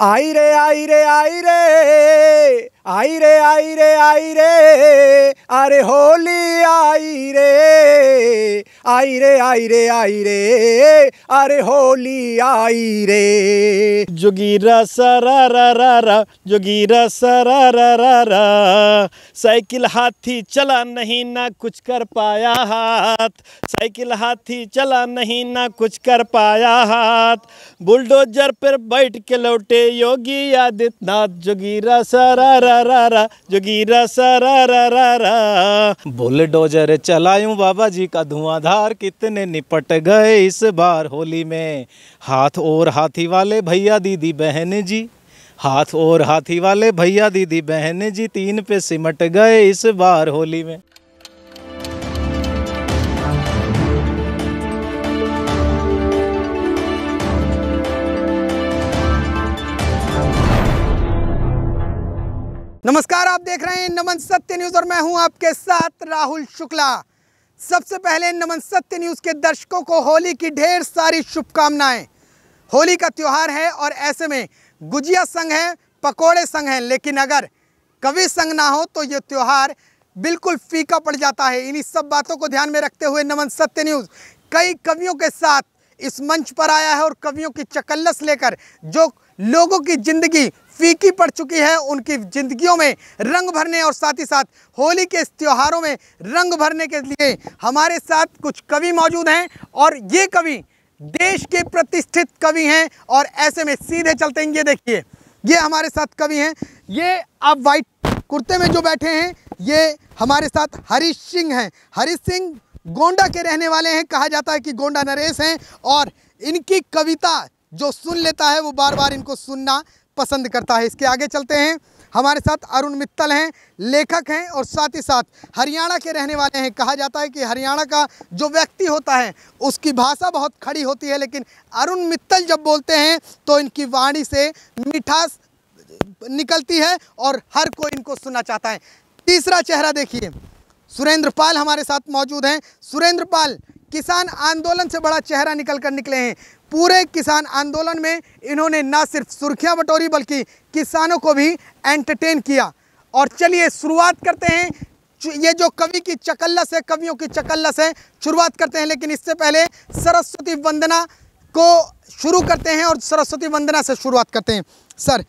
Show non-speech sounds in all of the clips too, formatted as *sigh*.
आई रे आई रे आई रे आई रे आई रे आई रे अरे होली आई रे आई रे आई रे आई रे अरे होली आई रे जोगीरा सरा, रा रा रा, जोगीरा सरा, रा रा रा, साइकिल हाथी चला नहीं ना कुछ कर पाया हाथ, साइकिल हाथी चला नहीं ना कुछ कर पाया हाथ, बुलडोजर पर बैठ के लौटे योगी आदित्यनाथ जोगीरा सरा रा रा रा जोगीरा सरा रा रा रा। बुलडोजर चलायूं बाबा जी का धुआंधार, कितने निपट गए इस बार होली में। हाथ और हाथी वाले भैया दीदी, बहन जी। हाथ और हाथी वाले भैया दीदी, बहन जी, तीन पे सिमट गए इस बार होली में। नमस्कार, आप देख रहे हैं नमन सत्य न्यूज़ और मैं हूँ आपके साथ राहुल शुक्ला। सबसे पहले नमन सत्य न्यूज़ के दर्शकों को होली की ढेर सारी शुभकामनाएँ। होली का त्यौहार है और ऐसे में गुजिया संग है, पकोड़े संग हैं, लेकिन अगर कवि संग ना हो तो ये त्यौहार बिल्कुल फीका पड़ जाता है। इन्हीं सब बातों को ध्यान में रखते हुए नमन सत्य न्यूज़ कई कवियों के साथ इस मंच पर आया है और कवियों की चकल्लस लेकर जो लोगों की ज़िंदगी फीकी पड़ चुकी है उनकी जिंदगियों में रंग भरने और साथ ही साथ होली के त्योहारों में रंग भरने के लिए हमारे साथ कुछ कवि मौजूद हैं और ये कवि देश के प्रतिष्ठित कवि हैं और ऐसे में सीधे चलते हैं। ये देखिए, ये हमारे साथ कवि हैं। ये आप वाइट कुर्ते में जो बैठे हैं, ये हमारे साथ हरीश सिंह हैं। हरीश सिंह गोंडा के रहने वाले हैं। कहा जाता है कि गोंडा नरेश हैं और इनकी कविता जो सुन लेता है वो बार बार इनको सुनना पसंद करता है। इसके आगे चलते हैं। हमारे साथ अरुण मित्तल हैं, लेखक हैं और साथ ही साथ हरियाणा के रहने वाले हैं। कहा जाता है कि हरियाणा का जो व्यक्ति होता है, उसकी भाषा बहुत खड़ी होती है, लेकिन अरुण मित्तल जब बोलते हैं तो इनकी वाणी से मिठास निकलती है और हर कोई इनको सुनना चाहता है। तीसरा चेहरा देखिए। सुरेंद्र पाल हमारे साथ मौजूद हैं। सुरेंद्र पाल, किसान आंदोलन से बड़ा चेहरा निकल कर निकले हैं। पूरे किसान आंदोलन में इन्होंने न सिर्फ़ सुर्खियाँ बटोरी, बल्कि किसानों को भी एंटरटेन किया। और चलिए शुरुआत करते हैं। ये जो कवि की चकल्लस है, कवियों की चकल्लस है, शुरुआत करते हैं। लेकिन इससे पहले सरस्वती वंदना को शुरू करते हैं और सरस्वती वंदना से शुरुआत करते हैं। सर,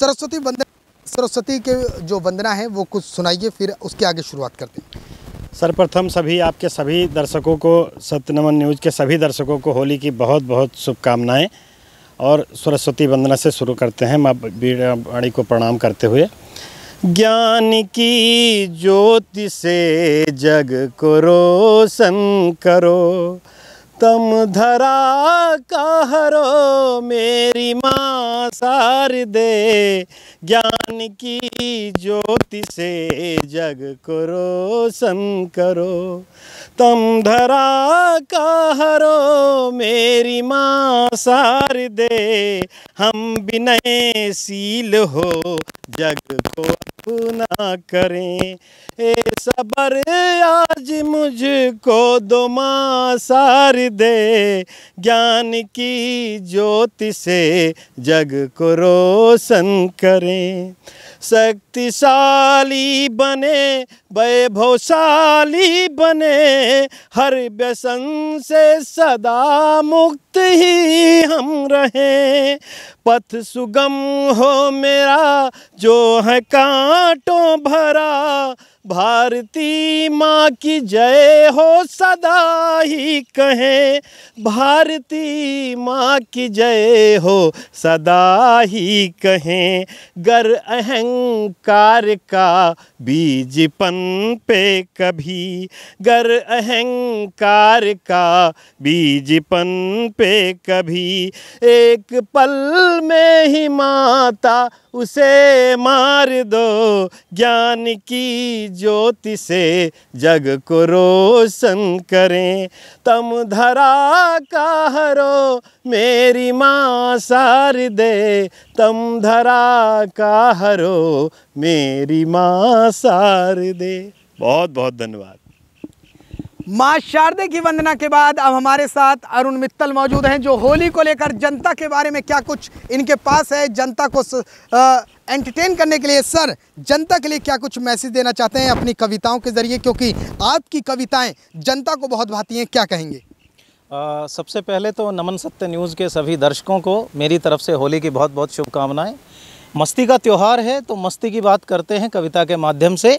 सरस्वती वंदना, सरस्वती के जो वंदना है, वो कुछ सुनाइए, फिर उसके आगे शुरुआत करते हैं। सर्वप्रथम सभी आपके सभी दर्शकों को, सत्यनमन न्यूज़ के सभी दर्शकों को होली की बहुत बहुत शुभकामनाएँ और सरस्वती वंदना से शुरू करते हैं माँ बीड़ावाणी को प्रणाम करते हुए। ज्ञान की ज्योति से जग को रोशन करो तम धरा का हरो मेरी माँ सार दे। ज्ञान की ज्योति से जग को रोशन करो। तम धरा का हरो मेरी माँ सार दे। हम विनय सील हो, जग को अपना करें। ए, सबर आज मुझको दो माँ सार दे। ज्ञान की ज्योति से जग को रोशन करें। शक्तिशाली बने, वैभवशाली बने, हर व्यसन से सदा मुक्त ही हम रहें। पथ सुगम हो मेरा जो है कांटों भरा। भारती माँ की जय हो सदा ही कहें, भारती माँ की जय हो सदा ही कहें, गर अहंकार का बीज पन पे कभी, गर अहंकार का बीज पन पे कभी, एक पल में ही माता उसे मार दो, ज्ञान की ज्योति से जग को रोशन करें। तम धरा का हरो, मेरी माँ सार दे। तम धरा का हरो, मेरी माँ सार दे। बहुत बहुत धन्यवाद। माँ शारदे की वंदना के बाद अब हमारे साथ अरुण मित्तल मौजूद हैं जो होली को लेकर जनता के बारे में क्या कुछ इनके पास है जनता को एंटरटेन करने के लिए सर जनता के लिए क्या कुछ मैसेज देना चाहते हैं अपनी कविताओं के ज़रिए? क्योंकि आपकी कविताएँ जनता को बहुत भाती हैं क्या कहेंगे? आ, सबसे पहले तो नमन सत्य न्यूज़ के सभी दर्शकों को मेरी तरफ़ से होली की बहुत बहुत शुभकामनाएँ। मस्ती का त्यौहार है तो मस्ती की बात करते हैं कविता के माध्यम से।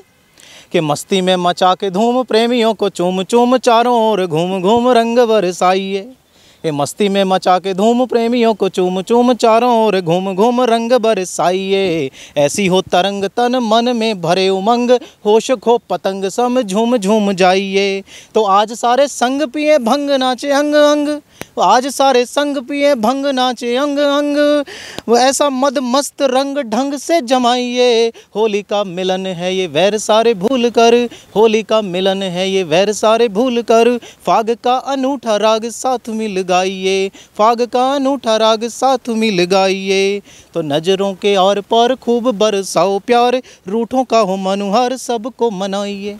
कि मस्ती में मचा के धूम प्रेमियों को चूम चूम चारों ओर घूम घूम रंग बरसाइए। ये मस्ती में मचा के धूम प्रेमियों को चूम चूम चारों ओर घूम घूम रंग बरसाइए। ऐसी हो तरंग तन मन में भरे उमंग, होश खो पतंग सम झूम झूम जाइए। तो आज सारे संग पिए भंग नाचे अंग अंग, आज सारे संग पिए भंग नाचे अंग अंग। वो ऐसा मद मस्त रंग ढंग से जमाइए, होली का मिलन है ये वैर सारे भूल कर, होली का मिलन है ये वैर सारे भूल कर। फाग का अनूठा राग साथ मिल गाइए, फाग का अनूठा राग साथ मिल गाइए। तो नज़रों के और पर खूब बरसाओ प्यार, रूठों का हो मनुहर सबको मनाइए।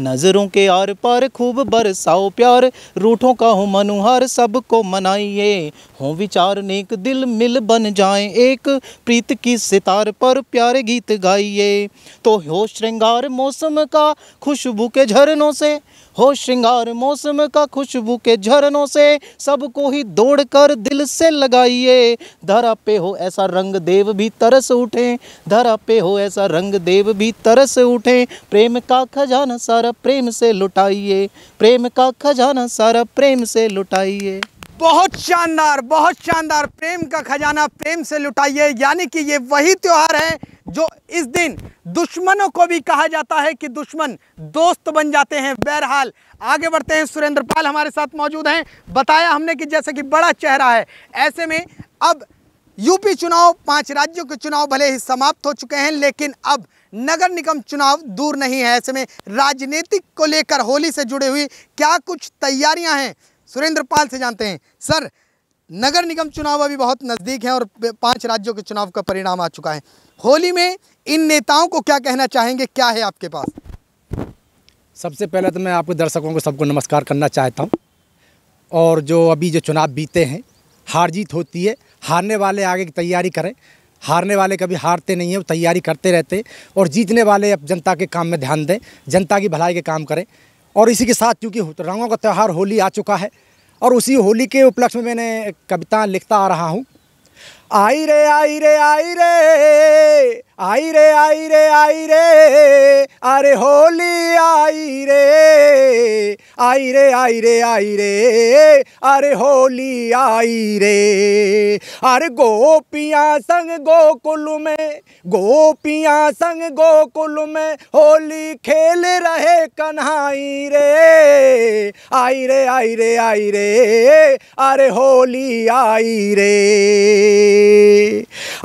नज़रों के आर पार खूब बरसाओ प्यार, रूठों का हो मनुहार सबको मनाइए। हो विचार नेक दिल मिल बन जाए एक, प्रीत की सितार पर प्यारे गीत गाइए। तो हो श्रृंगार मौसम का खुशबू के झरनों से हो श्रृंगार मौसम का खुशबू के झरनों से सबको ही दौड़ कर दिल से लगाइए। धरा पे हो ऐसा रंग देव भी तरस उठे। धरा पे हो ऐसा रंग देव भी तरस उठे। प्रेम का खजाना सारा प्रेम से लुटाइए। प्रेम का खजाना सारा प्रेम से लुटाइए। बहुत शानदार बहुत शानदार। प्रेम का खजाना प्रेम से लुटाइए। यानी कि ये वही त्योहार है जो इस दिन दुश्मनों को भी कहा जाता है कि दुश्मन दोस्त बन जाते हैं। बहरहाल, आगे बढ़ते हैं। सुरेंद्र पाल हमारे साथ मौजूद हैं। बताया हमने कि जैसे कि बड़ा चेहरा है, ऐसे में अब यूपी चुनाव, पाँच राज्यों के चुनाव भले ही समाप्त हो चुके हैं, लेकिन अब नगर निगम चुनाव दूर नहीं है। ऐसे में राजनीतिक को लेकर होली से जुड़े हुई क्या कुछ तैयारियाँ हैं, सुरेंद्र पाल से जानते हैं। सर, नगर निगम चुनाव अभी बहुत नज़दीक है और पाँच राज्यों के चुनाव का परिणाम आ चुका है। होली में इन नेताओं को क्या कहना चाहेंगे? क्या है आपके पास? सबसे पहले तो मैं आपके दर्शकों को सबको नमस्कार करना चाहता हूँ। और जो अभी जो चुनाव बीते हैं, हार जीत होती है, हारने वाले आगे की तैयारी करें। हारने वाले कभी हारते नहीं हैं, वो तैयारी करते रहते और जीतने वाले अब जनता के काम में ध्यान दें, जनता की भलाई के काम करें। और इसी के साथ क्योंकि रंगों का त्यौहार होली आ चुका है, और उसी होली के उपलक्ष्य में मैंने कविता लिखता आ रहा हूँ। आई रे आई रे आई रे आई रे आई रे। अरे होली आई रे आई रे आई रे आई रे। अरे होली आई रे। अरे गोपियाँ संग गोकुल में, गोपियाँ संग गोकुल में होली खेल रहे कन्हाई रे। आई रे आई रे आई रे। अरे होली आई रे।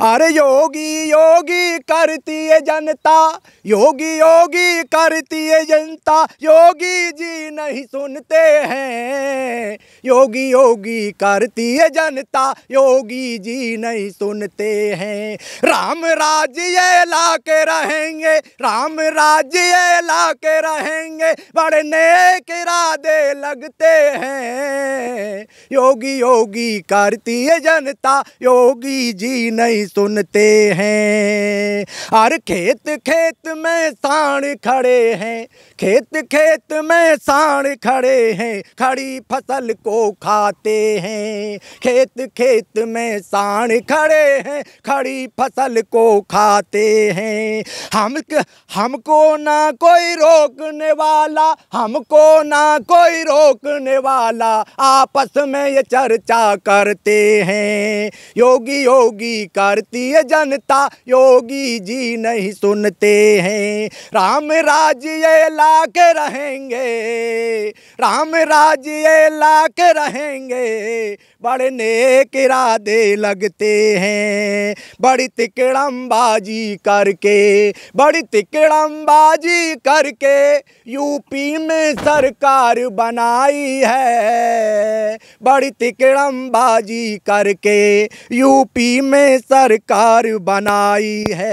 अरे योगी योगी करती है जनता। योगी योगी करती है जनता। योगी जी नहीं सुनते हैं। योगी योगी करती है जनता। योगी जी नहीं सुनते हैं। राम राज्य ला के रहेंगे। राम राज्य ला के रहेंगे। बड़े नेक इरादे लगते हैं। योगी योगी करती है जनता। योगी जी नहीं सुनते हैं। और खेत खेत में साण खड़े हैं। खेत खेत में साण खड़े हैं, खड़ी फ़सल को खाते हैं। खेत खेत में साण खड़े हैं, खड़ी फ़सल को खाते हैं। हम हमको ना कोई रोकने वाला, हमको ना कोई रोकने वाला, आपस में ये चर्चा करते हैं। योगी योगी करती है जनता, योगी जी नहीं सुनते हैं। राम राज्य ला के रहेंगे। राम राज्य ला के रहेंगे। बड़े नेक इरादे लगते हैं। बड़ी तिकड़मबाजी करके, बड़ी तिकड़मबाजी करके यूपी में सरकार बनाई है। बड़ी तिकड़मबाजी करके यूपी में सरकार बनाई है।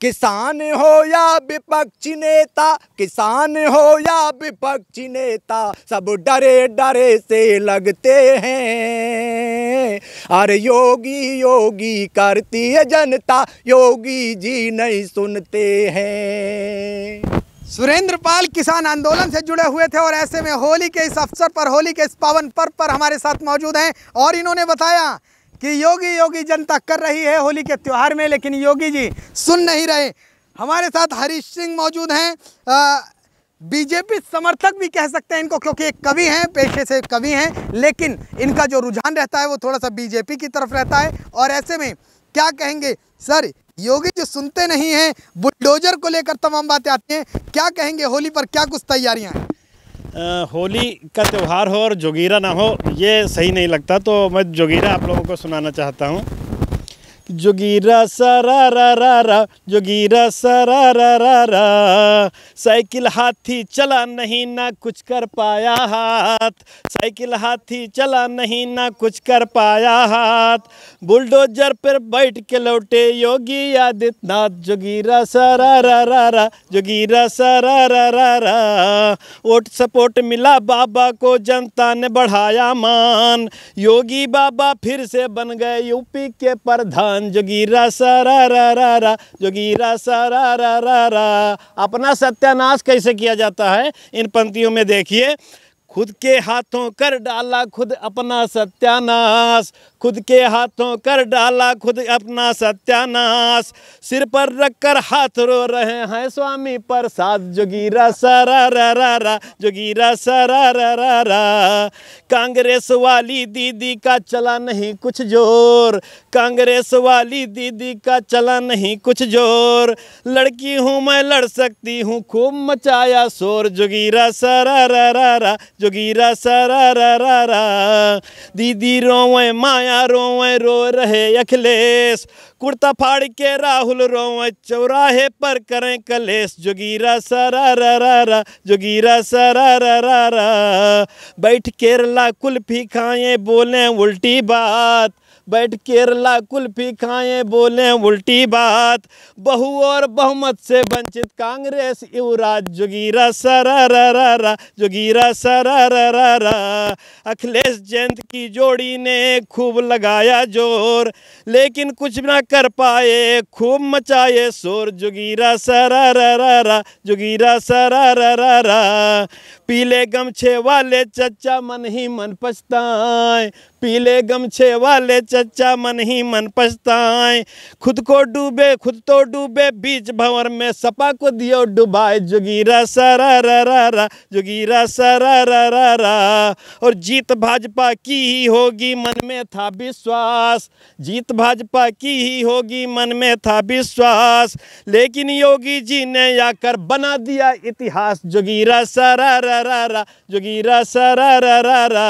किसान हो या विपक्षी नेता, किसान हो या विपक्षी नेता, सब डरे डरे से लगते हैं। अरे योगी योगी करती है जनता, योगी जी नहीं सुनते हैं। सुरेंद्र पाल किसान आंदोलन से जुड़े हुए थे और ऐसे में होली के इस अवसर पर, होली के इस पावन पर्व पर हमारे साथ मौजूद हैं। और इन्होंने बताया कि योगी योगी जनता कर रही है होली के त्यौहार में, लेकिन योगी जी सुन नहीं रहे। हमारे साथ हरीश सिंह मौजूद हैं। बीजेपी समर्थक भी कह सकते हैं इनको, क्योंकि एक कवि हैं, पेशे से कवि हैं, लेकिन इनका जो रुझान रहता है वो थोड़ा सा बीजेपी की तरफ़ रहता है। और ऐसे में क्या कहेंगे? सर, योगी जो सुनते नहीं हैं, बुलडोजर को लेकर तमाम बातें आती हैं। क्या कहेंगे? होली पर क्या कुछ तैयारियाँ हैं? होली का त्यौहार हो और जोगीरा ना हो, ये सही नहीं लगता। तो मैं जोगीरा आप लोगों को सुनाना चाहता हूँ। जोगीरा सरा रा रा रा जोगीरा सरा रा रा रा साइकिल हाथी चला नहीं ना कुछ कर पाया हाथ। साइकिल हाथी चला नहीं ना कुछ कर पाया हाथ। बुलडोजर पर बैठ के लौटे योगी आदित्यनाथ। जोगीरा सरा रा रा रा जोगीरा सरा रा रा रा वोट सपोर्ट मिला बाबा को, जनता ने बढ़ाया मान। योगी बाबा फिर से बन गए यूपी के प्रधान। जोगीरा सरा रा रा रा जोगीरा सरा रा रा रा अपना सत्यानाश कैसे किया जाता है? इन पंक्तियों में देखिए। खुद के हाथों कर डाला खुद अपना सत्यानाश। खुद के हाथों कर डाला खुद अपना सत्यानाश। सिर पर रखकर हाथ रो रहे हैं स्वामी प्रसाद। जोगीरा सरा रा रा रा जोगीरा सरा रा रा रा कांग्रेस वाली दीदी का चला नहीं कुछ ज़ोर। कांग्रेस वाली दीदी का चला नहीं कुछ ज़ोर। लड़की हूँ मैं, लड़ सकती हूँ, खूब मचाया शोर। जोगीरा सरा रा रा रा जोगीरा सरा रा रा रा दीदी रोवे, माया रोवे, रो रहे अखिलेश। कुर्ता फाड़ के राहुल रोवे, चौराहे पर करें कलेश। जोगीरा सरा रा रा रा जोगीरा सरा रा रा रा बैठ केरला कुल्फी खाएँ, बोलें उल्टी बात। बैठ केरला कुल्फी खाएँ, बोलें उल्टी बात। बहु और बहुमत से वंचित कांग्रेस युवराज जोगीरा सरा रा रा रा जोगीरा सरा रा रा रा अखिलेश जयंत की जोड़ी ने खूब लगाया ज़ोर, लेकिन कुछ ना कर पाए, खूब मचाए शोर। जोगीरा सरा रा रा रा जोगीरा सरा पीले गमछे वाले चचा मन ही मन पछताए। पीले गमछे वाले चचा मन ही मन पछताए। खुद को डूबे, खुद तो डूबे, बीच भंवर में सपा को दियो डुबाए। जोगीरा सरा रा रा रा, जोगीरा सरा रा रा रा। और जीत भाजपा की ही होगी, मन में था विश्वास। जीत भाजपा की ही होगी, मन में था विश्वास। लेकिन योगी जी ने आकर बना दिया इतिहास। जोगीरा सरा रा रा जोगीरा सरा रा रा रा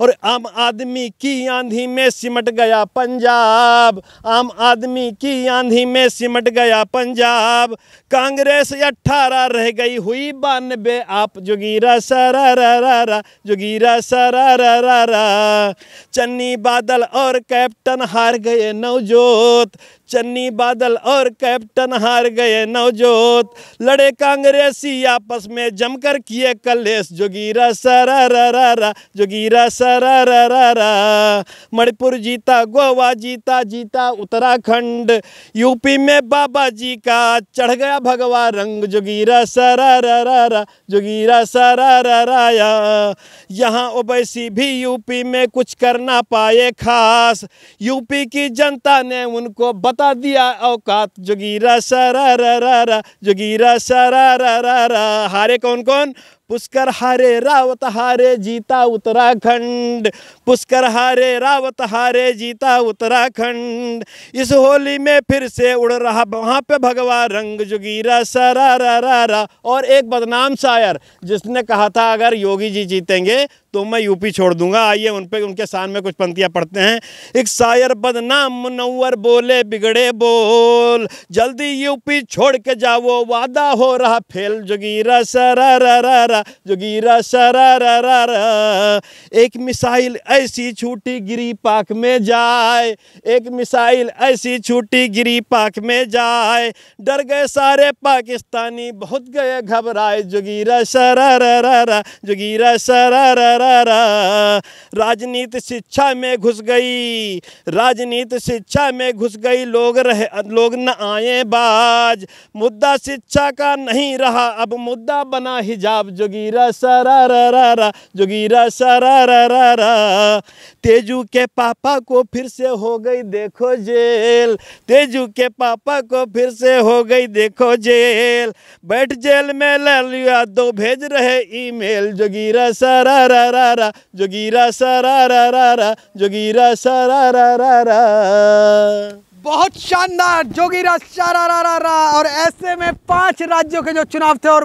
और आम आदमी की आंधी में सिमट गया पंजाब, आम आदमी की आंधी में सिमट गया पंजाब। कांग्रेस अट्ठारह रह गई हुई बानबे, आप जोगीरा सरा रा रा रा जोगीरा सरा रा रा रा चन्नी बादल और कैप्टन हार गए नवजोत चन्नी बादल और कैप्टन हार गए नवजोत। लड़े कांग्रेसी आपस में जमकर किए कलेश। जोगीरा सरा रा रा जोगीरा सरा रा रा रा मणिपुर जीता, गोवा जीता जीता उत्तराखंड। यूपी में बाबा जी का चढ़ गया भगवा रंग। जोगीरा सरा रा रा रा जोगीरा सरा रा रा या यहाँ ओबैसी भी यूपी में कुछ कर ना पाए खास। यूपी की जनता ने उनको बता दिया औकात जोगीरा सरा रा रा रा जोगीरा सरा रा रा रा हारे कौन कौन पुष्कर हारे रावत हारे जीता उत्तराखंड पुष्कर हारे रावत हारे जीता उत्तराखंड इस होली में फिर से उड़ रहा, वहाँ पे भगवा रंग जोगीरा सरा रा रा रा और एक बदनाम शायर, जिसने कहा था, अगर योगी जी जीतेंगे तो मैं यूपी छोड़ दूँगा। आइए उन पे उनके साथ में कुछ पंक्तियाँ पढ़ते हैं। एक शायर बदनाम मुनव्वर बोले, बिगड़े बोल। जल्दी यूपी छोड़ के जाओ, वादा हो रहा, फेल जोगीरा सरा जोगीरा सरा एक मिसाइल ऐसी छूटी गिरी पाक में जाए। एक मिसाइल ऐसी छूटी गिरी पाक में जाए। डर गए सारे पाकिस्तानी, बहुत गए घबराए। जोगीरा सरा जोगीरा सरा रा राजनीति शिक्षा में घुस गई, राजनीति शिक्षा में घुस गई, लोग रहे, लोग न आए बाज। मुद्दा शिक्षा का नहीं रहा, अब मुद्दा बना हिजाब। जोगीरा सरा रा रा रा जोगीरा सरा रा रा रा तेजू के पापा को फिर से हो गई, देखो जेल। तेजू के पापा को फिर से हो गई, देखो जेल। बैठ जेल में ले लिया दो भेज रहे ईमेल। जोगीरा सरा रा रा रा जोगीरा सरा रा रा रा जोगीरा सरा रा रा रा बहुत शानदार जोगीरा शारा रा रा रा और ऐसे में पाँच राज्यों के जो चुनाव थे और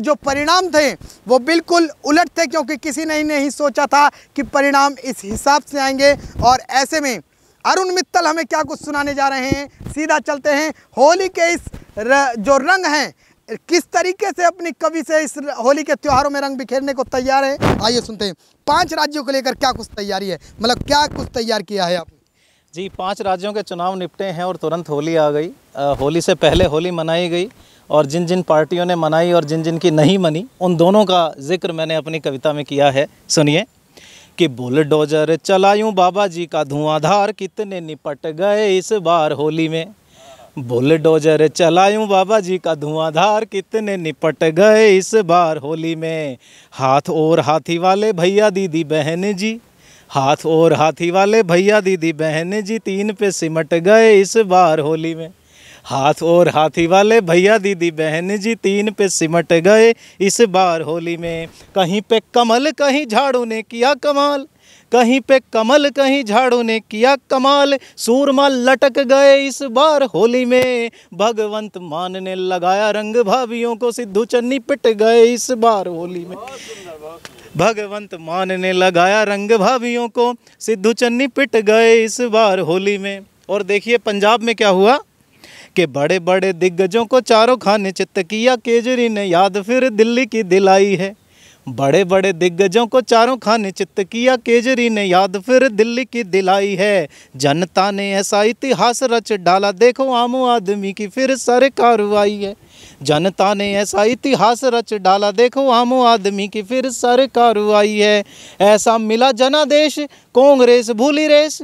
जो परिणाम थे वो बिल्कुल उलट थे क्योंकि किसी ने ही नहीं सोचा था कि परिणाम इस हिसाब से आएँगे। और ऐसे में अरुण मित्तल हमें क्या कुछ सुनाने जा रहे हैं? सीधा चलते हैं। होली के इस र, जो रंग हैं किस तरीके से अपनी कवि से इस होली के त्योहारों में रंग बिखेरने को तैयार है? आइए सुनते हैं। पाँच राज्यों को लेकर क्या कुछ तैयारी है? मतलब क्या कुछ तैयार किया है आपने? जी पाँच राज्यों के चुनाव निपटे हैं और तुरंत होली आ गई। अ, होली से पहले होली मनाई गई और जिन जिन पार्टियों ने मनाई और जिन जिन की नहीं मनी उन दोनों का ज़िक्र मैंने अपनी कविता में किया है। सुनिए। कि बुलडोजर चलायूं बाबा जी का धुआंधार कितने निपट गए इस बार होली में। बुलडोजर चलायूं बाबा जी का धुआंधार, कितने निपट गए इस बार होली में। हाथ और हाथी वाले भैया दीदी बहन जी, हाथ और हाथी वाले भैया दीदी बहन जी, तीन पे सिमट गए इस बार होली में। हाथ और हाथी वाले भैया दीदी बहन जी, तीन पे सिमट गए इस बार होली में। कहीं पे कमल, कहीं झाड़ू ने किया कमाल कहीं पे कमल, कहीं झाड़ू ने किया कमाल। सूरमा लटक गए इस बार होली में। भगवंत मान ने लगाया रंग, भाभियों को सिद्धू चन्नी पिट गए इस बार होली में। भगवंत मान ने लगाया रंग, भाभियों को सिद्धू चन्नी पिट गए इस बार होली में। और देखिए पंजाब में क्या हुआ? कि बड़े बड़े दिग्गजों को चारों खाने चित्त किया। केजरी ने याद फिर दिल्ली की दिलाई है। बड़े बड़े दिग्गजों को चारों खाने चित्त किया, केजरी ने याद फिर दिल्ली की दिलाई है। जनता ने ऐसा इतिहास रच डाला, देखो आम आदमी की फिर सर कार्रवाई है। जनता ने ऐसा इतिहास रच डाला, देखो आम आदमी की फिर सर कार्रवाई है। ऐसा मिला जनादेश, कांग्रेस भूली रेस।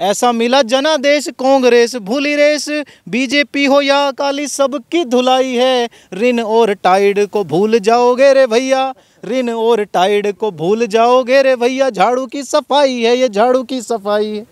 ऐसा मिला जनादेश, कांग्रेस भूली रेस। बीजेपी हो या अकाली, सबकी धुलाई है। रिन और टाइड को भूल जाओगे रे भैया। रिन और टाइड को भूल जाओगे रे भैया, झाड़ू की सफ़ाई है, ये झाड़ू की सफ़ाई है।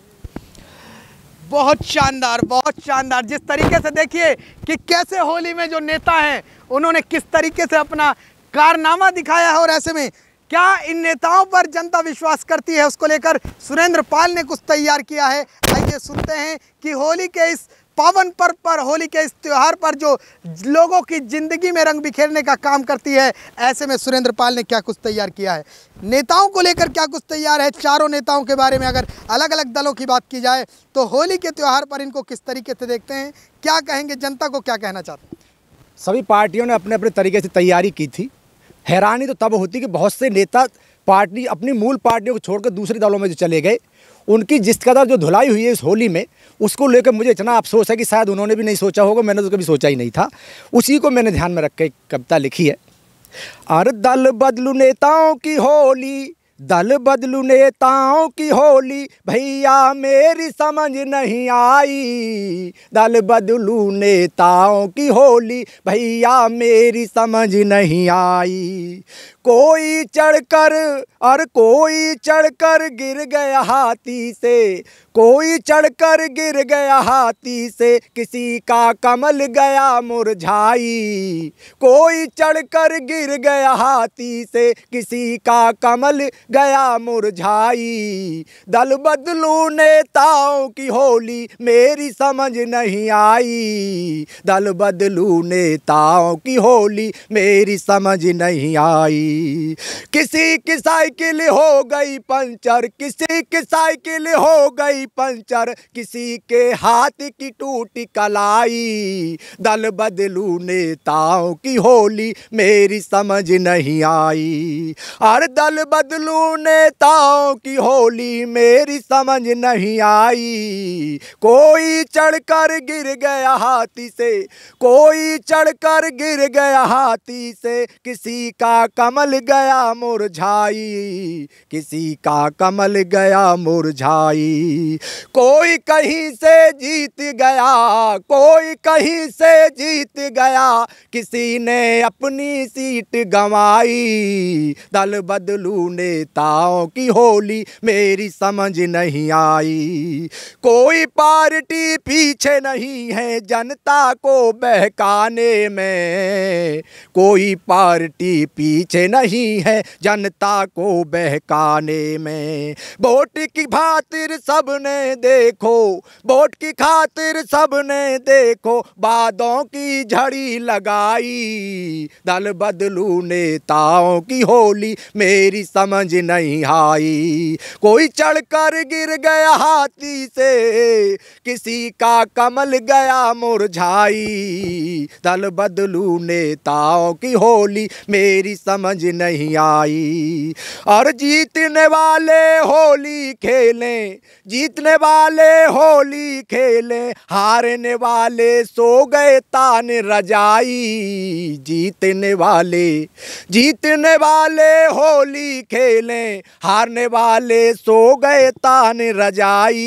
बहुत शानदार बहुत शानदार। जिस तरीके से देखिए कि कैसे होली में जो नेता हैं, उन्होंने किस तरीके से अपना कारनामा दिखाया है और ऐसे में क्या इन नेताओं पर जनता विश्वास करती है, उसको लेकर सुरेंद्र पाल ने कुछ तैयार किया है। आइए सुनते हैं कि होली के इस पावन पर्व पर, होली के इस त्यौहार पर जो लोगों की ज़िंदगी में रंग बिखेरने का काम करती है, ऐसे में सुरेंद्र पाल ने क्या कुछ तैयार किया है? नेताओं को लेकर क्या कुछ तैयार है? चारों नेताओं के बारे में अगर अलग अलग दलों की बात की जाए तो होली के त्यौहार पर इनको किस तरीके से देखते हैं? क्या कहेंगे जनता को, क्या कहना चाहते हैं? सभी पार्टियों ने अपने अपने तरीके से तैयारी की थी। हैरानी तो तब होती कि बहुत से नेता पार्टी, अपनी मूल पार्टियों को छोड़कर दूसरे दलों में जो चले गए। उनकी जिस कदर जो धुलाई हुई है इस होली में, उसको लेकर मुझे इतना अफसोस है कि शायद उन्होंने भी नहीं सोचा होगा, मैंने तो कभी सोचा ही नहीं था। उसी को मैंने ध्यान में रख के कविता लिखी है। अर दल बदलू नेताओं की होली, दल बदलू नेताओं की होली, भैया मेरी समझ नहीं आई। दल बदलू नेताओं की होली, भैया मेरी समझ नहीं आई। कोई चढ़कर, और कोई चढ़कर गिर गया हाथी से। कोई चढ़कर गिर गया हाथी से, किसी का कमल गया मुरझाई। कोई चढ़कर गिर गया हाथी से, किसी का कमल गया मुरझाई। दल बदलू नेताओं की होली, मेरी समझ नहीं आई। दल बदलू नेताओं की होली, मेरी समझ नहीं आई। किसी की साइकिल हो गई पंचर, किसी की साइकिल हो गई पंचर, किसी के हाथ की टूटी कलाई। दल बदलू नेताओं की होली मेरी समझ नहीं आई। और दल बदलू नेताओं की होली मेरी समझ नहीं आई। कोई चढ़कर गिर गया हाथी से, कोई चढ़कर गिर गया हाथी से, किसी का कमल गया मुरझाई, किसी का कमल गया मुरझाई। कोई कहीं से जीत गया, कोई कहीं से जीत गया, किसी ने अपनी सीट गंवाई। दल बदलू नेताओं की होली, मेरी समझ नहीं आई। कोई पार्टी पीछे नहीं है, जनता को बहकाने में। कोई पार्टी पीछे नहीं है जनता को बहकाने में। वोट की खातिर सबने देखो, वोट की खातिर सबने देखो बादों की झड़ी लगाई। दल बदलू नेताओं की होली, मेरी समझ नहीं आई। कोई चढ़कर गिर गया हाथी से, किसी का कमल गया मुरझाई। दल बदलू नेताओं की होली, मेरी समझ नहीं आई। और जीतने वाले होली खेलें, जीतने वाले होली खेलें, हारने वाले सो गए तान रजाई। जीतने वाले जीतने वाले होली खेलें, हारने वाले सो गए तान रजाई।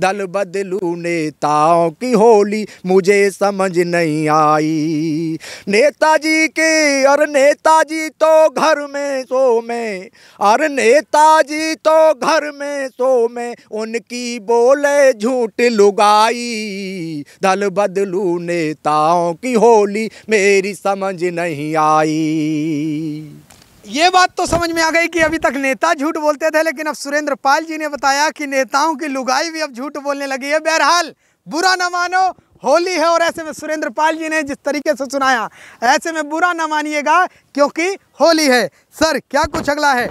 दल बदलू नेताओं की होली मुझे समझ नहीं आई। नेताजी के और नेताजी तो घर में सो में। और नेताजी तो घर में सो में। उनकी बोले झूठ लुगाई। दल बदलू नेताओं की होली। मेरी समझ नहीं आई। ये बात तो समझ में आ गई कि अभी तक नेता झूठ बोलते थे, लेकिन अब सुरेंद्र पाल जी ने बताया कि नेताओं की लुगाई भी अब झूठ बोलने लगी है। बहरहाल, बुरा न मानो होली है और ऐसे में सुरेंद्र पाल जी ने जिस तरीके से सुनाया ऐसे में बुरा ना मानिएगा क्योंकि होली है। सर क्या कुछ अगला है?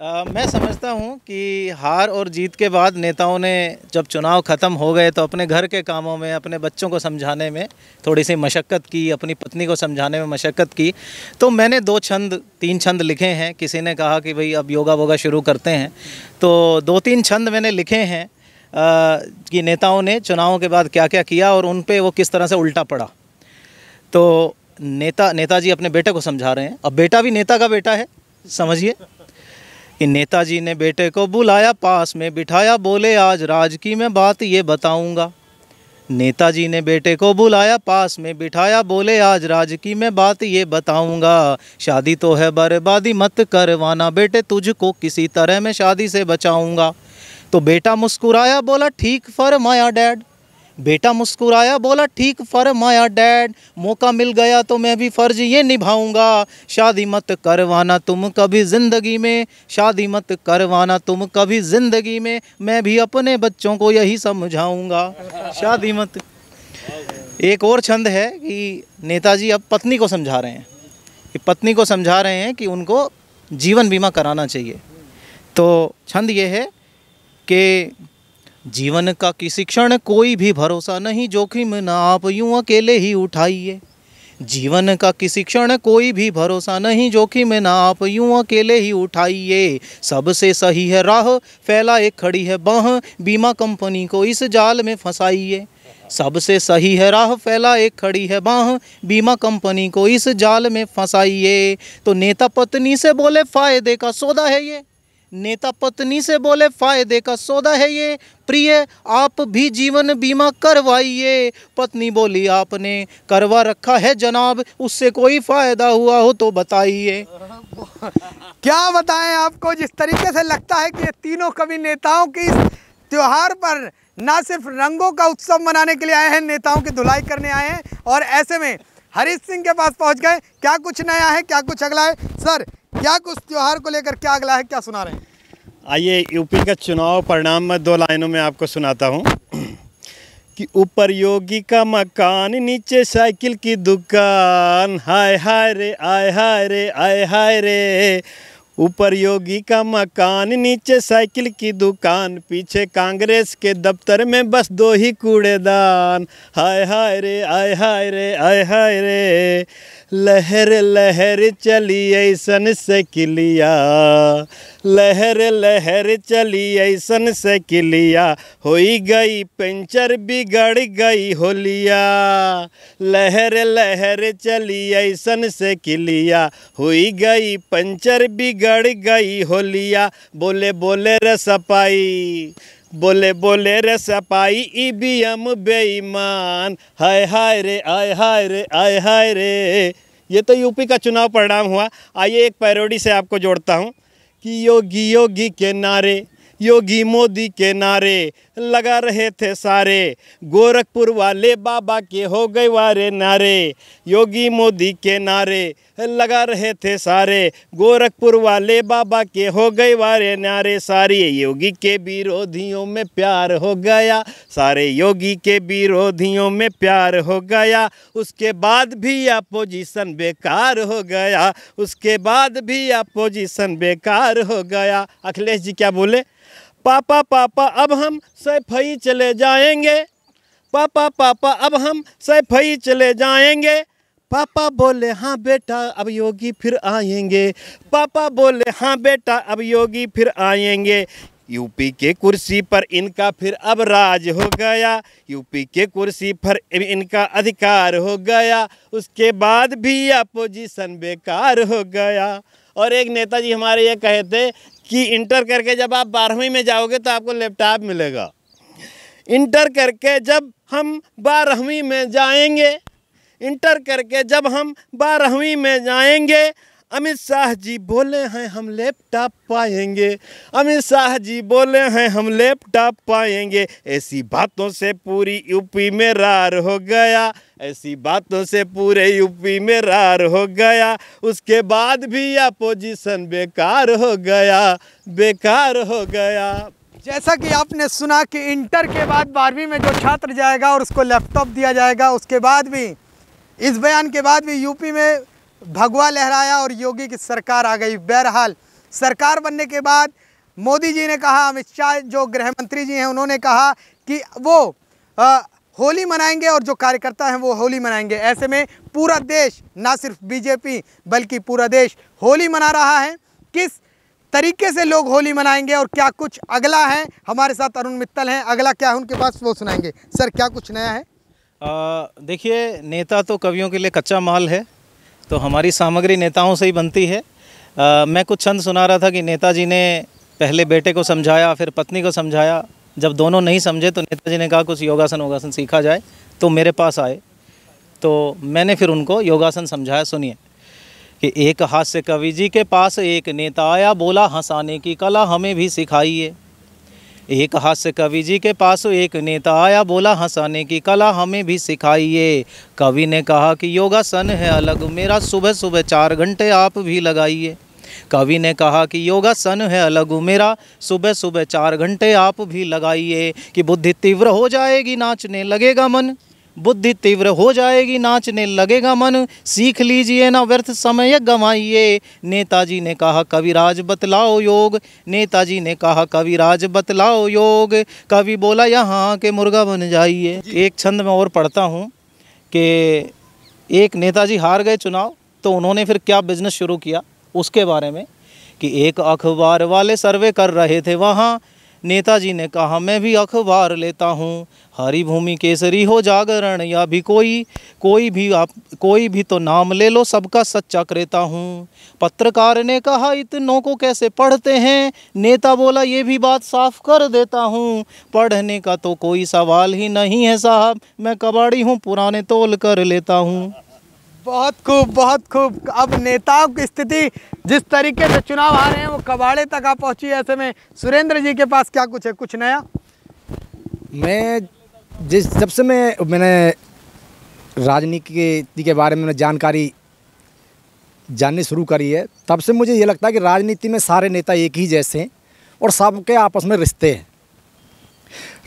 आ, मैं समझता हूँ कि हार और जीत के बाद नेताओं ने जब चुनाव ख़त्म हो गए तो अपने घर के कामों में अपने बच्चों को समझाने में थोड़ी सी मशक्क़त की अपनी पत्नी को समझाने में मशक्क़त की। तो मैंने दो छंद तीन छंद लिखे हैं। किसी ने कहा कि भाई अब योगा वोगा शुरू करते हैं। तो दो तीन छंद मैंने लिखे हैं। कि नेताओं ने चुनावों के बाद क्या क्या किया और उन पर वो किस तरह से उल्टा पड़ा। तो नेता, नेताजी अपने बेटे को समझा रहे हैं। अब बेटा भी नेता का बेटा है, समझिए। कि नेताजी ने बेटे को बुलाया पास में, बिठाया, बोले, आज राज की मैं बात ये बताऊँगा। नेताजी ने बेटे को बुलाया पास में, बिठाया, बोले, आज राज की मैं बात ये बताऊँगा। शादी तो है, बर्बादी मत करवाना। बेटे, तुझको किसी तरह मैं शादी से बचाऊँगा। तो बेटा मुस्कुराया, बोला, ठीक फरमाया डैड। बेटा मुस्कुराया, बोला, ठीक फरमाया डैड। मौका मिल गया तो मैं भी फ़र्ज़ ये निभाऊँगा। शादी मत करवाना तुम कभी ज़िंदगी में। शादी मत करवाना तुम कभी ज़िंदगी में। मैं भी अपने बच्चों को यही समझाऊँगा। शादी मत एक और छंद है कि नेताजी अब पत्नी को समझा रहे हैं। कि पत्नी को समझा रहे हैं कि उनको जीवन बीमा कराना चाहिए। तो छंद ये है कि जीवन का किसी क्षण कोई भी भरोसा नहीं, जोखिम ना आप यूँ अकेले ही उठाइए। जीवन का किसी क्षण कोई भी भरोसा नहीं, जोखिम ना आप यूँ अकेले ही उठाइए। सबसे सही है राह फैला एक खड़ी है बाह, बीमा कंपनी को इस जाल में फंसाइए। सबसे सही है राह फैला एक खड़ी है बाह, बीमा कंपनी को इस जाल में फंसाइए। तो नेता पत्नी से बोले, फ़ायदे का सौदा है ये। नेता पत्नी से बोले, फ़ायदे का सौदा है ये। प्रिय, आप भी जीवन बीमा करवाइए। पत्नी बोली, आपने करवा रखा है जनाब, उससे कोई फ़ायदा हुआ हो तो बताइए। *laughs* क्या बताएँ आपको, जिस तरीके से लगता है कि ये तीनों कवि नेताओं की त्योहार पर ना सिर्फ़ रंगों का उत्सव मनाने के लिए आए हैं, नेताओं की धुलाई करने आए हैं, और ऐसे में हरीश सिंह के पास पहुँच गए। क्या कुछ नया है, क्या कुछ अगला है? सर क्या कुछ त्यौहार को लेकर क्या अगला है, क्या सुना रहे हैं? आइए यूपी का चुनाव परिणाम मैं दो लाइनों में आपको सुनाता हूँ। *clears throat* कि ऊपर योगी का मकान, नीचे साइकिल की दुकान। हाय हाय रे, आय हाय रे, आय हाय रे। ऊपर योगी का मकान, नीचे साइकिल की दुकान, पीछे कांग्रेस के दफ्तर में बस दो ही कूड़ेदान। हाय हाय रे, आय हाय रे, आय हाय रे। लहर लहर चली ऐसन से किलिया लहर लहर चली ऐसन से किलिया हो गई पंचर, बिगड़ गई होलिया। लहर लहर चली ऐसन से किलिया हो गई पंचर, बिगड़ गई होलिया। बोले बोले रे सपाई, बोले बोले रे सपाई ई बी एम बेईमान। हाय हाय रे, आय, हाय रे, आय, हाय रे। ये तो यूपी का चुनाव परिणाम हुआ। आइए एक पैरोडी से आपको जोड़ता हूँ कि योगी योगी के नारे। योगी मोदी के नारे लगा रहे थे सारे। गोरखपुर वाले बाबा के हो गए वारे नारे। योगी मोदी के नारे लगा रहे थे सारे। गोरखपुर वाले बाबा के हो गए वारे नारे। सारे योगी के विरोधियों में प्यार हो गया। सारे योगी के विरोधियों में प्यार हो गया। उसके बाद भी अपोजिशन बेकार हो गया। उसके बाद भी अपोजिशन बेकार हो गया। अखिलेश जी क्या बोले? पापा पापा, अब हम सैफई चले जाएँगे। पापा पापा, अब हम सैफई चले जाएँगे। पापा बोले हाँ बेटा, अब योगी फिर आएँगे। पापा बोले हाँ बेटा, अब योगी फिर आएँगे। यूपी के कुर्सी पर इनका फिर अब राज हो गया। यूपी के कुर्सी पर इनका अधिकार हो गया। उसके बाद भी अपोजिशन बेकार हो गया। और एक नेताजी हमारे ये कहे थे कि इंटर करके जब आप बारहवीं में जाओगे तो आपको लैपटॉप मिलेगा। इंटर करके जब हम बारहवीं में जाएँगे, इंटर करके जब हम बारहवीं में जाएँगे अमित शाह जी बोले हैं, हम लैपटॉप पाएँगे। अमित शाह जी बोले हैं, हम लैपटॉप पाएँगे। ऐसी बातों से पूरी यूपी में रार हो गया। ऐसी बातों से पूरे यूपी में रार हो गया। उसके बाद भी अपोजिशन बेकार हो गया, बेकार हो गया। जैसा कि आपने सुना कि इंटर के बाद बारहवीं में जो छात्र जाएगा और उसको लैपटॉप दिया जाएगा, उसके बाद भी, इस बयान के बाद भी यूपी में भगवा लहराया और योगी की सरकार आ गई। बहरहाल सरकार बनने के बाद मोदी जी ने कहा अमित शाह जो गृह मंत्री जी हैं उन्होंने कहा कि वो आ, होली मनाएँगे और जो कार्यकर्ता हैं वो होली मनाएँगे। ऐसे में पूरा देश ना सिर्फ़ बीजेपी बल्कि पूरा देश होली मना रहा है। किस तरीके से लोग होली मनाएँगे और क्या कुछ अगला है? हमारे साथ अरुण मित्तल हैं। अगला क्या है? उनके पास वो सुनाएँगे। सर क्या कुछ नया है? देखिए नेता तो कवियों के लिए कच्चा माल है। तो हमारी सामग्री नेताओं से ही बनती है। आ, मैं कुछ छंद सुना रहा था कि नेताजी ने पहले बेटे को समझाया फिर पत्नी को समझाया। जब दोनों नहीं समझे तो नेताजी ने कहा कुछ योगासन वोगासन सीखा जाए तो मेरे पास आए। तो मैंने फिर उनको योगासन समझाया। सुनिए कि एक हास्य कवि जी के पास एक नेता आया बोला हंसाने की कला हमें भी सिखाइए। एक हास्य कवि जी के पास एक नेता आया, बोला, हंसाने की कला हमें भी सिखाइए। कवि ने कहा कि, योगासन है अलग, मेरा सुबह सुबह चार घंटे आप भी लगाइए। कवि ने कहा कि, योगासन है अलग, मेरा सुबह सुबह चार घंटे आप भी लगाइए। कि बुद्धि तीव्र हो जाएगी, नाचने लगेगा मन। बुद्धि तीव्र हो जाएगी नाचने लगेगा मन। सीख लीजिए ना व्यर्थ समय गंवाइए। नेताजी ने कहा कविराज बतलाओ योग। नेताजी ने कहा कविराज बतलाओ योग। कवि बोला यहाँ के मुर्गा बन जाइए। एक छंद में और पढ़ता हूँ कि एक नेताजी हार गए चुनाव तो उन्होंने फिर क्या बिज़नेस शुरू किया? उसके बारे में कि एक अखबार वाले सर्वे कर रहे थे वहाँ नेताजी ने कहा, मैं भी अखबार लेता हूँ। हरी भूमि केसरी हो जागरण, या भी कोई कोई भी आप, कोई भी तो नाम ले लो, सबका सच्चा क्रेता हूँ। पत्रकार ने कहा, इतनों को कैसे पढ़ते हैं? नेता बोला, ये भी बात साफ़ कर देता हूँ। पढ़ने का तो कोई सवाल ही नहीं है साहब। मैं कबाड़ी हूँ, पुराने तोल कर लेता हूँ। बहुत खूब बहुत खूब। अब नेताओं की स्थिति जिस तरीके से चुनाव आ रहे हैं, वो कबाड़े तक आ पहुँची ऐसे में सुरेंद्र जी के पास क्या कुछ है? कुछ नया? मैं जिस, जब से मैं, मैंने राजनीति के बारे में जानकारी जाननी शुरू करी है, तब से मुझे ये लगता है कि राजनीति में सारे नेता एक ही जैसे हैं और सबके आपस में रिश्ते हैं।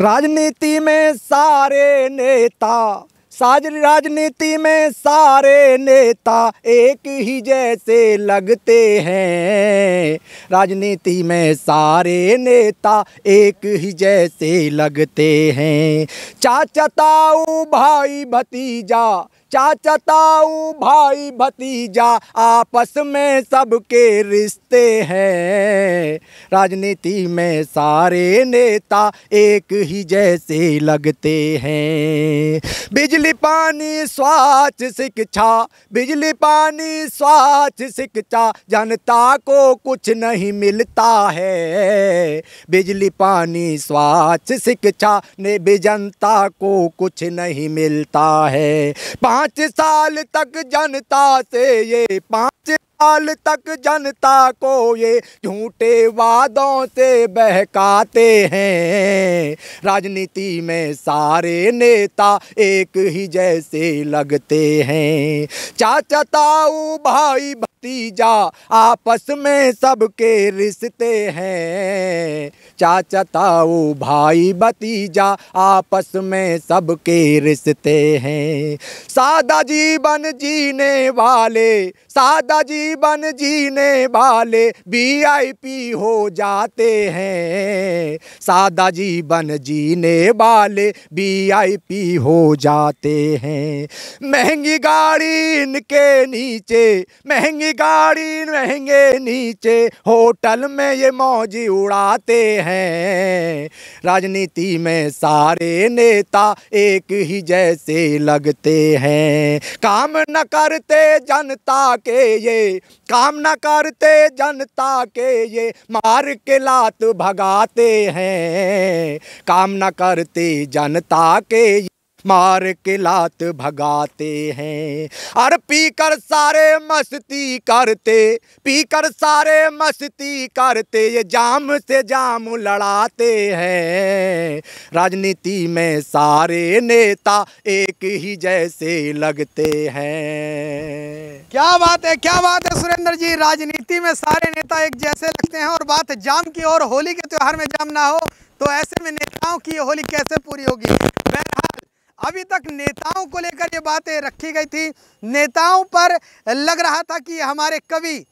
राजनीति में सारे नेता साज राजनीति में सारे नेता एक ही जैसे लगते हैं। राजनीति में सारे नेता एक ही जैसे लगते हैं। चाचा ताऊ, भाई भतीजा चाचा ताऊ भाई भतीजा, आपस में सबके रिश्ते हैं। राजनीति में सारे नेता एक ही जैसे लगते हैं। बिजली, पानी स्वास्थ्य शिक्षा, बिजली, पानी स्वास्थ्य शिक्षा, जनता को कुछ नहीं मिलता है। बिजली, पानी स्वास्थ्य शिक्षा ने भी जनता को कुछ नहीं मिलता है। पाँच साल तक जनता से ये, पाँच साल तक जनता को ये झूठे वादों से बहकाते हैं। राजनीति में सारे नेता एक ही जैसे लगते हैं। चाचा ताऊ, भाई भतीजा आपस में सबके रिश्ते हैं। चाचा ताऊ भाई, भतीजा, आपस में सबके रिश्ते हैं। सादा जीवन जीने वाले, सादा जीवन जीने वाले वीआईपी हो जाते हैं। सादा जीवन जीने वाले वीआईपी हो जाते हैं। महँगी गाड़ी इनके नीचे, महँगी गाड़ी महँगे नीचे। होटल में ये मौज उड़ाते हैं। राजनीति में सारे नेता एक ही जैसे लगते हैं। काम न करते जनता के ये, काम न करते जनता के ये, मार के लात भगाते हैं। काम न करते जनता के ये मार के लात भगाते हैं। और पीकर सारे मस्ती करते, पीकर सारे मस्ती करते, ये जाम से जाम लड़ाते हैं। राजनीति में सारे नेता एक ही जैसे लगते हैं। क्या बात है, क्या बात है, सुरेंद्र जी। राजनीति में सारे नेता एक जैसे लगते हैं और बात जाम की और होली के त्योहार में जाम ना हो तो ऐसे में नेताओं की होली कैसे पूरी होगी? बहरहाल अभी तक नेताओं को लेकर ये बातें रखी गई थी। नेताओं पर लग रहा था कि हमारे कवि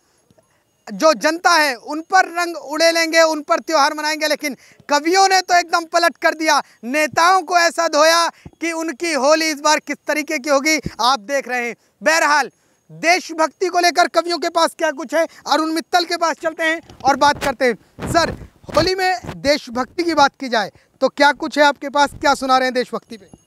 जो जनता है, उन पर रंग उड़े लेंगे, उन पर त्यौहार मनाएँगे, लेकिन कवियों ने तो एकदम पलट कर दिया। नेताओं को ऐसा धोया कि उनकी होली इस बार किस तरीके की होगी, आप देख रहे हैं। बहरहाल, देशभक्ति को लेकर कवियों के पास क्या कुछ है? अरुण मित्तल के पास चलते हैं और बात करते हैं। सर, होली में देशभक्ति की बात की जाए तो क्या कुछ है आपके पास? क्या सुना रहे हैं देशभक्ति पे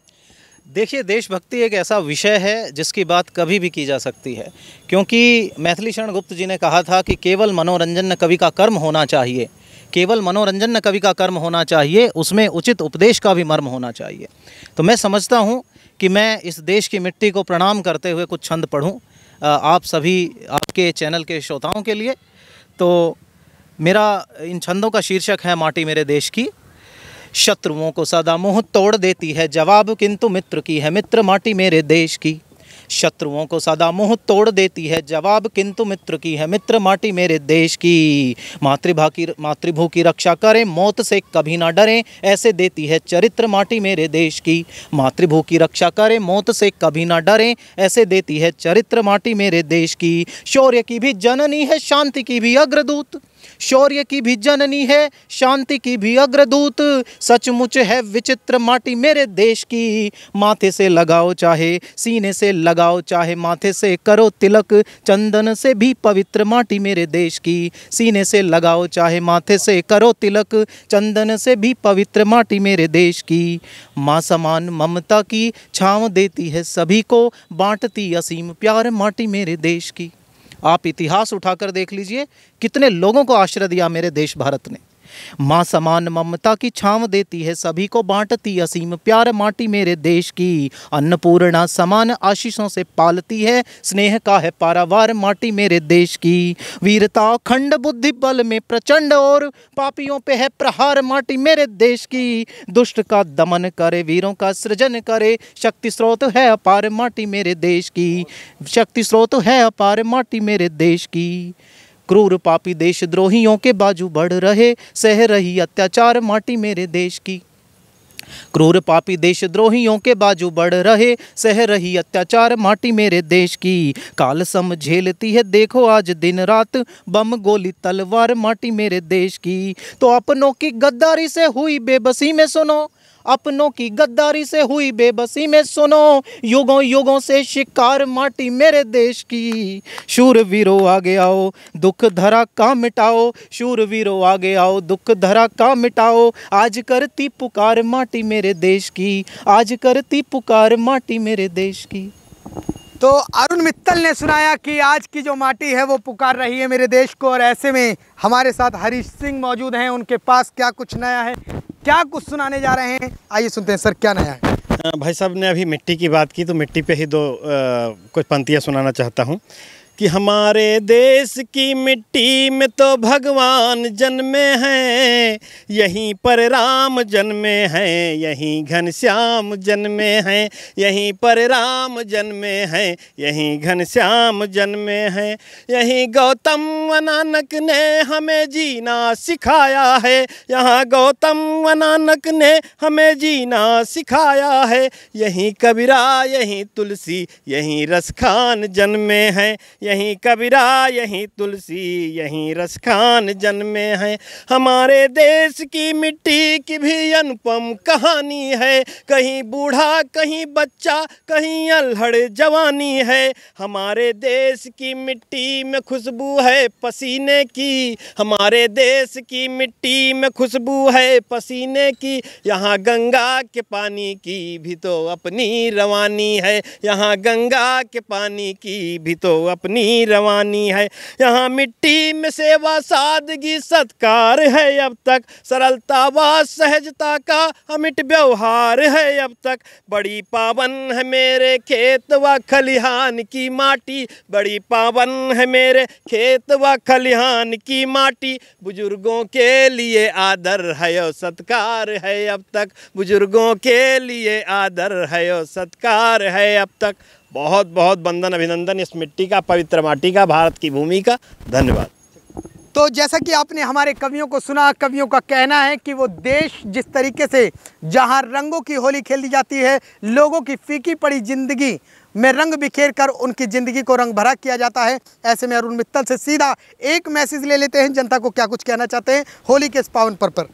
देखिए, देशभक्ति एक ऐसा विषय है जिसकी बात कभी भी की जा सकती है। क्योंकि मैथिली शरण गुप्त जी ने कहा था कि केवल मनोरंजन न कवि का कर्म होना चाहिए। केवल मनोरंजन न कवि का कर्म होना चाहिए, उसमें उचित उपदेश का भी मर्म होना चाहिए। तो मैं समझता हूँ कि मैं इस देश की मिट्टी को प्रणाम करते हुए कुछ छंद पढ़ूँ आप सभी, आपके चैनल के श्रोताओं के लिए। तो मेरा इन छंदों का शीर्षक है माटी मेरे देश की। शत्रुओं को सदा मुँह तोड़ देती है, जवाब किंतु मित्र की है, मित्र माटी मेरे देश की। शत्रुओं को सदा मुँह तोड़ देती है, जवाब किंतु मित्र की है, मित्र माटी मेरे देश की। मातृभा की, मातृभू की रक्षा करें, मौत से कभी ना डरें, ऐसे देती है चरित्र माटी मेरे देश की। मातृभू की रक्षा करें, मौत से कभी ना डरें, ऐसे देती है चरित्र माटी मेरे देश की। शौर्य की भी जननी है, शांति की भी अग्रदूत। शौर्य की भी जननी है, शांति की भी अग्रदूत। सचमुच है विचित्र माटी मेरे देश की। माथे से लगाओ चाहे सीने से लगाओ, चाहे माथे से करो तिलक। चंदन से भी पवित्र माटी मेरे देश की। सीने से लगाओ चाहे माथे से करो तिलक। चंदन से भी पवित्र माटी मेरे देश की। माँ समान ममता की छाँव देती है सभी को। बांटती असीम प्यार माटी मेरे देश की। आप इतिहास उठाकर देख लीजिए कितने लोगों को आश्रय दिया मेरे देश भारत ने। माँ समान ममता की छाँव देती है, सभी को बांटती असीम प्यार माटी मेरे देश की। अन्नपूर्णा समान आशीषों से पालती है, स्नेह का है पारावार माटी मेरे देश की। वीरता खंड बुद्धि, बल में प्रचंड और पापियों पे है प्रहार माटी मेरे देश की। दुष्ट का दमन करे, वीरों का सृजन करे, शक्ति स्रोत है अपार माटी मेरे देश की। शक्ति स्रोत है अपार माटी मेरे देश की। क्रूर पापी देशद्रोहियों के बाजू बढ़ रहे, सह रही अत्याचार माटी मेरे देश की। क्रूर पापी देशद्रोहियों के बाजू बढ़ रहे, सह रही अत्याचार माटी मेरे देश की। काल सम झेलती है, देखो आज दिन रात, बम गोली तलवार माटी मेरे देश की। तो अपनों की गद्दारी से हुई बेबसी में सुनो अपनों की गद्दारी से हुई बेबसी में सुनो, युगों युगों से शिकार माटी मेरे देश की। शूर वीरो आगे आओ, दुख धरा का मिटाओ शूर वीरो आगे आओ, दुख धरा का मिटाओ। आज करती पुकार माटी मेरे देश की, आज करती पुकार माटी मेरे देश की। तो अरुण मित्तल ने सुनाया कि आज की जो माटी है वो पुकार रही है मेरे देश को, और ऐसे में हमारे साथ हरीश सिंह मौजूद हैं, उनके पास क्या कुछ नया है? क्या कुछ सुनाने जा रहे हैं? आइए सुनते हैं, सर, क्या नया है? भाई साहब, ने अभी मिट्टी की बात की तो मिट्टी पे ही दो कुछ पंक्तियाँ सुनाना चाहता हूँ। कि हमारे देश की मिट्टी में तो भगवान जन्मे हैं, यहीं पर राम जन्मे हैं, यहीं घनश्याम जन्मे हैं, यहीं पर राम जन्मे हैं, यहीं घनश्याम जन्मे हैं, यहीं गौतम व नानक ने हमें जीना सिखाया है, यहाँ गौतम व नानक ने हमें जीना सिखाया है, यहीं कबीरा, यहीं तुलसी, यहीं रसखान जन्मे हैं यहीं कबीरा, यहीं तुलसी, यहीं रसखान जन्मे हैं। हमारे देश की मिट्टी की भी अनुपम कहानी है। कहीं बूढ़ा, कहीं बच्चा, कहीं अल्हड़ जवानी है। हमारे देश की मिट्टी में खुशबू है पसीने की। हमारे देश की मिट्टी में खुशबू है पसीने की। यहाँ गंगा के पानी की भी तो अपनी रवानी है। यहाँ गंगा के पानी की भी तो अपनी रवानी है। यहाँ मिट्टी में सेवा, सादगी, सत्कार है अब तक। सरलता व सहजता का अमिट व्यवहार है अब तक। बड़ी पावन है मेरे खेत व खलिहान की माटी। बड़ी पावन है मेरे खेत व खलिहान की माटी। बुज़ुर्गों के लिए आदर है और सत्कार है अब तक। बुज़ुर्गों के लिए आदर है और सत्कार है अब तक। बहुत बहुत बंधन, अभिनंदन इस मिट्टी का, पवित्र माटी का, भारत की भूमि का, धन्यवाद। तो जैसा कि आपने हमारे कवियों को सुना, कवियों का कहना है कि वो देश जिस तरीके से, जहाँ रंगों की होली खेली जाती है, लोगों की फीकी पड़ी ज़िंदगी में रंग बिखेर कर उनकी ज़िंदगी को रंग भरा किया जाता है। ऐसे में अरुण मित्तल से सीधा एक मैसेज ले लेते हैं। जनता को क्या कुछ कहना चाहते हैं? होली के इस पावन पर्व पर।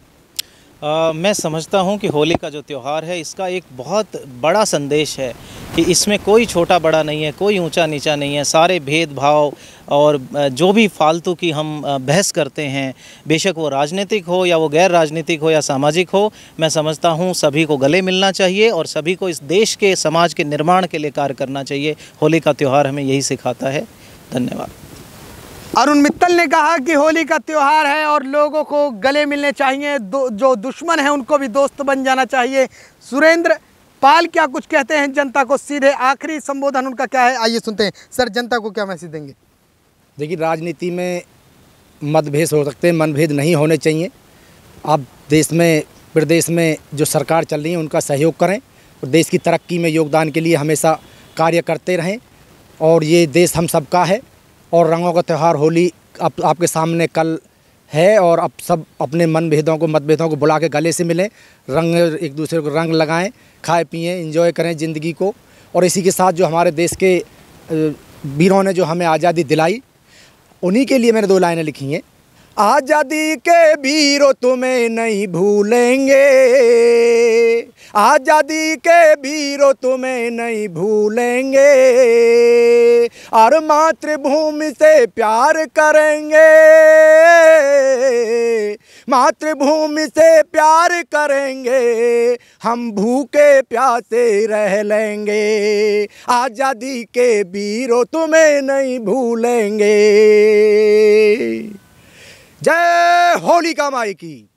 आ, मैं समझता हूँ कि होली का जो त्यौहार है इसका एक बहुत बड़ा संदेश है कि इसमें कोई छोटा बड़ा नहीं है कोई ऊँचा नीचा नहीं है सारे भेदभाव और जो भी फालतू की हम बहस करते हैं बेशक वो राजनीतिक हो या वो गैर राजनीतिक हो या सामाजिक हो मैं समझता हूँ सभी को गले मिलना चाहिए और सभी को इस देश के समाज के निर्माण के लिए कार्य करना चाहिए। होली का त्यौहार हमें यही सिखाता है। धन्यवाद। अरुण मित्तल ने कहा कि होली का त्यौहार है और लोगों को गले मिलने चाहिए जो दुश्मन है उनको भी दोस्त बन जाना चाहिए। सुरेंद्र पाल क्या कुछ कहते हैं? जनता को सीधे आखिरी संबोधन उनका क्या है? आइए सुनते हैं। सर, जनता को क्या मैसेज देंगे? देखिए, राजनीति में मतभेद हो सकते हैं, मनभेद नहीं होने चाहिए। आप देश में, प्रदेश में जो सरकार चल रही है, उनका सहयोग करें और देश की तरक्की में योगदान के लिए हमेशा कार्य करते रहें। और ये देश हम सबका है। और रंगों का त्यौहार होली आप, आपके सामने कल है और अब सब अपने मन भेदों को मतभेदों को बुला के गले से मिलें रंग एक दूसरे को रंग लगाएँ खाए पिए इंजॉय करें ज़िंदगी को। और इसी के साथ जो हमारे देश के वीरों ने जो हमें आज़ादी दिलाई उन्हीं के लिए मैंने दो लाइनें लिखी हैं। आज़ादी के वीरों तुम्हें नहीं भूलेंगे। आज़ादी के वीरों तुम्हें नहीं भूलेंगे, और मातृभूमि से प्यार करेंगे। मातृभूमि से प्यार करेंगे, हम भूखे प्यासे रह लेंगे। आज़ादी के वीरों तुम्हें नहीं भूलेंगे। जय होलिका माई की।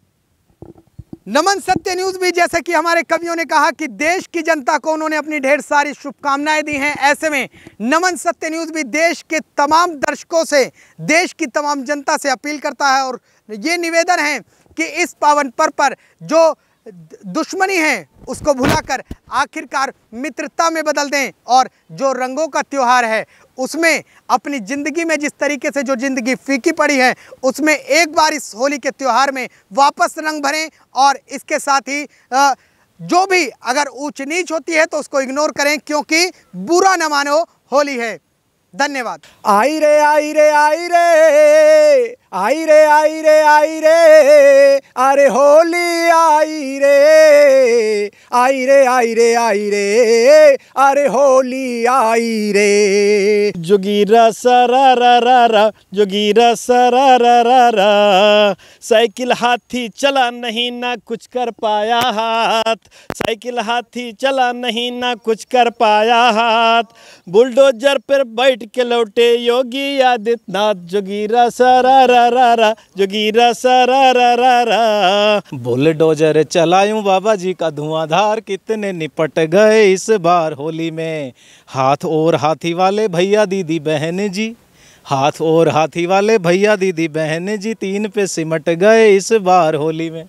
नमन सत्य न्यूज़ भी, जैसे कि हमारे कवियों ने कहा कि देश की जनता को उन्होंने अपनी ढेर सारी शुभकामनाएँ दी हैं। ऐसे में नमन सत्य न्यूज़ भी देश के तमाम दर्शकों से, देश की तमाम जनता से अपील करता है और ये निवेदन है कि इस पावन पर्व पर जो दुश्मनी है, उसको भुलाकर आखिरकार मित्रता में बदल दें और जो रंगों का त्यौहार है उसमें अपनी ज़िंदगी में जिस तरीके से जो ज़िंदगी फीकी पड़ी है उसमें एक बार इस होली के त्यौहार में वापस रंग भरें और इसके साथ ही आ, जो भी अगर ऊंच नीच होती है तो उसको इग्नोर करें क्योंकि बुरा न मानो होली है। धन्यवाद। आई रे आई रे आई रे आई रे आई रे आई रे अरे होली आई रे आई रे आई रे आई रे अरे होली आई रे जोगीरा सरा रा रा रा जोगीरा सरा रा रा रा, साइकिल हाथी चला नहीं ना कुछ कर पाया हाथ। साइकिल हाथी चला नहीं ना कुछ कर पाया हाथ। बुलडोजर पर बैठ के लौटे योगी आदित्यनाथ जोगीरा सरा रा रा रा जोगीरा सरा रा रा रा बुलडोजर चलायूं बाबा जी का धुआंधार कितने निपट गए इस बार होली में हाथ और हाथी वाले भैया दीदी बहन जी हाथ और हाथी वाले भैया दीदी बहन जी तीन पे सिमट गए इस बार होली में